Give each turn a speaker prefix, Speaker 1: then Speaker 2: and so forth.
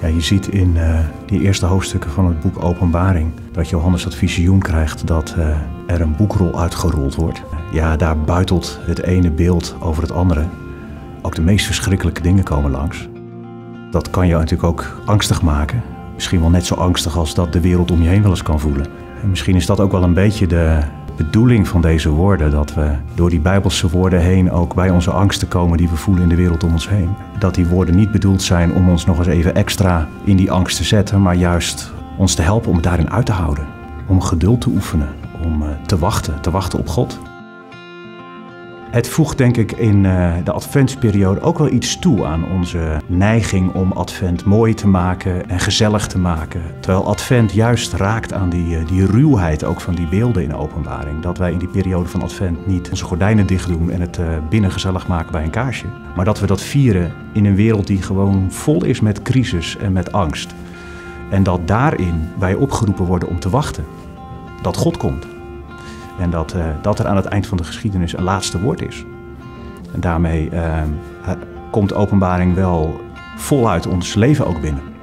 Speaker 1: Ja, je ziet in uh, die eerste hoofdstukken van het boek Openbaring dat Johannes dat visioen krijgt dat uh, er een boekrol uitgerold wordt. Ja, daar buitelt het ene beeld over het andere. Ook de meest verschrikkelijke dingen komen langs. Dat kan je natuurlijk ook angstig maken. Misschien wel net zo angstig als dat de wereld om je heen wel eens kan voelen. En misschien is dat ook wel een beetje de bedoeling van deze woorden. Dat we door die Bijbelse woorden heen ook bij onze angsten komen die we voelen in de wereld om ons heen. Dat die woorden niet bedoeld zijn om ons nog eens even extra in die angst te zetten, maar juist ons te helpen om daarin uit te houden. Om geduld te oefenen, om eh, te wachten, te wachten op God. Het voegt denk ik in uh, de adventsperiode ook wel iets toe aan onze neiging om advent mooi te maken en gezellig te maken. Terwijl advent juist raakt aan die, uh, die ruwheid ook van die beelden in de openbaring. Dat wij in die periode van advent niet onze gordijnen dicht doen en het uh, binnen gezellig maken bij een kaarsje. Maar dat we dat vieren in een wereld die gewoon vol is met crisis en met angst. En dat daarin wij opgeroepen worden om te wachten. Dat God komt. En dat, uh, dat er aan het eind van de geschiedenis een laatste woord is. En daarmee uh, komt openbaring wel voluit ons leven ook binnen.